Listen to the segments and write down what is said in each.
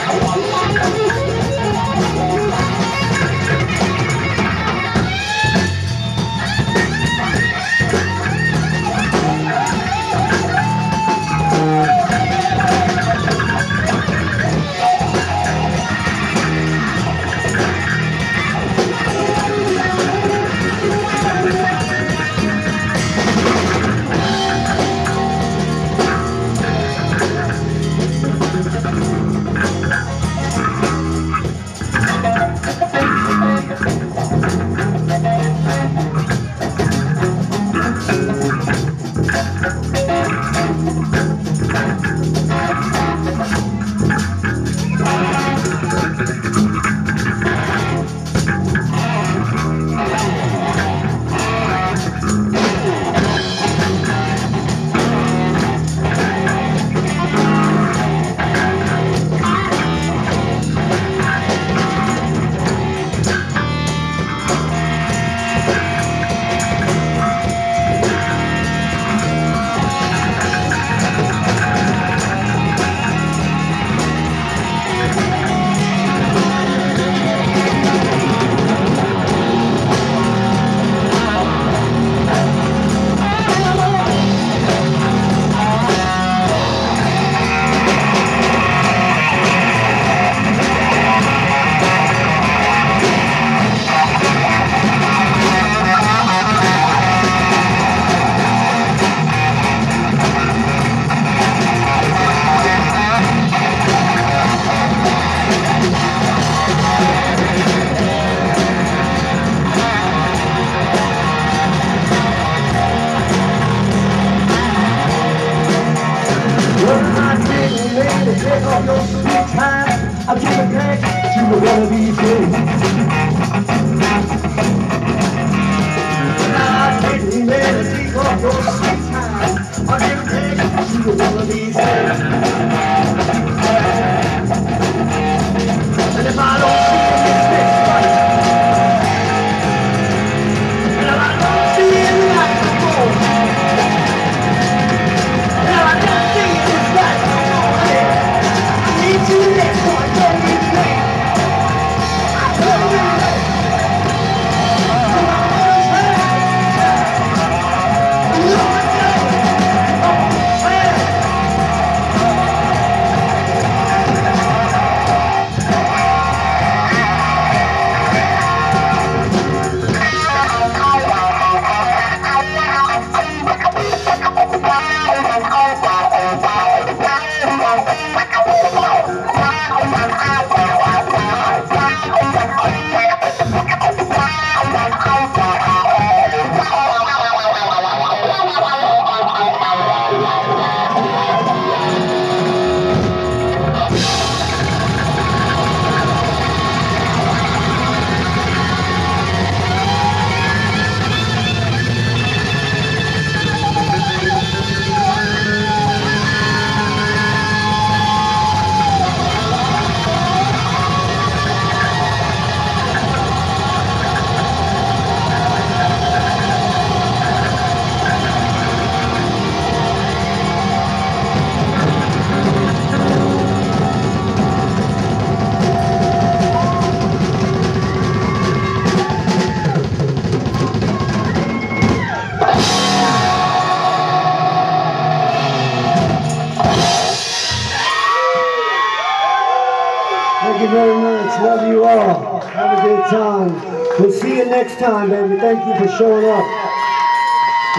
Oh! Thank you. Time. We'll see you next time, baby. Thank you for showing up.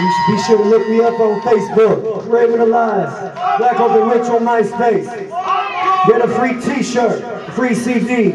You should be sure to look me up on Facebook. Raven Alive. Black Orchid Ritual on MySpace. Get a free t-shirt, free CD.